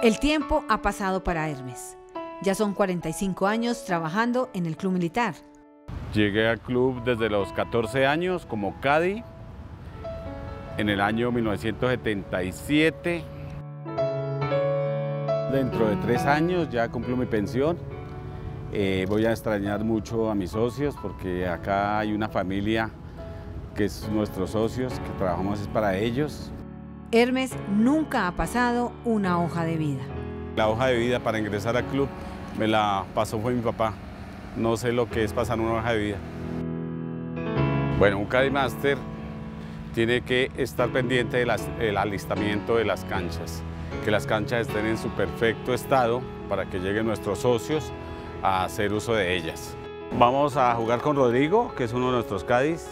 El tiempo ha pasado para Hermes. Ya son 45 años trabajando en el club militar. Llegué al club desde los 14 años como Cadi. En el año 1977. Dentro de tres años ya cumplo mi pensión. Eh, voy a extrañar mucho a mis socios porque acá hay una familia que es nuestros socios, que trabajamos es para ellos. Hermes nunca ha pasado una hoja de vida. La hoja de vida para ingresar al club me la pasó fue mi papá. No sé lo que es pasar una hoja de vida. Bueno, un Caddy Master tiene que estar pendiente del alistamiento de las canchas, que las canchas estén en su perfecto estado para que lleguen nuestros socios a hacer uso de ellas. Vamos a jugar con Rodrigo, que es uno de nuestros Cádiz.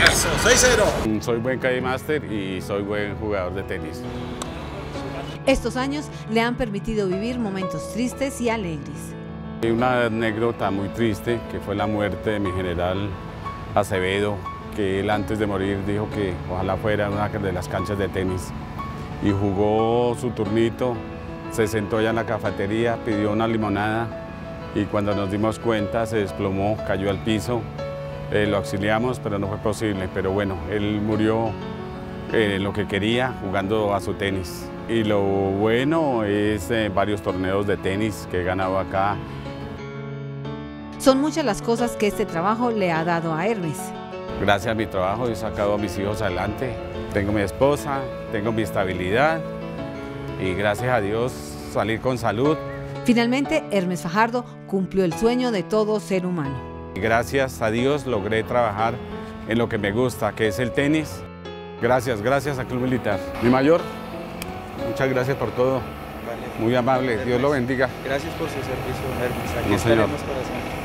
Eso, 6-0. Soy buen Caddy Master y soy buen jugador de tenis. Estos años le han permitido vivir momentos tristes y alegres. Hay una anécdota muy triste que fue la muerte de mi general Acevedo, que él antes de morir dijo que ojalá fuera una de las canchas de tenis. Y jugó su turnito, se sentó allá en la cafetería, pidió una limonada y cuando nos dimos cuenta se desplomó, cayó al piso. Eh, lo auxiliamos, pero no fue posible. Pero bueno, él murió eh, lo que quería, jugando a su tenis. Y lo bueno es eh, varios torneos de tenis que he ganado acá. Son muchas las cosas que este trabajo le ha dado a Hermes. Gracias a mi trabajo he sacado a mis hijos adelante. Tengo mi esposa, tengo mi estabilidad y gracias a Dios salir con salud. Finalmente, Hermes Fajardo cumplió el sueño de todo ser humano. Gracias a Dios logré trabajar en lo que me gusta, que es el tenis. Gracias, gracias a Club Militar. Mi mayor, muchas gracias por todo. Muy amable, Dios lo bendiga. Gracias por su servicio, Hermes. Aquí No, señor. estaremos para siempre.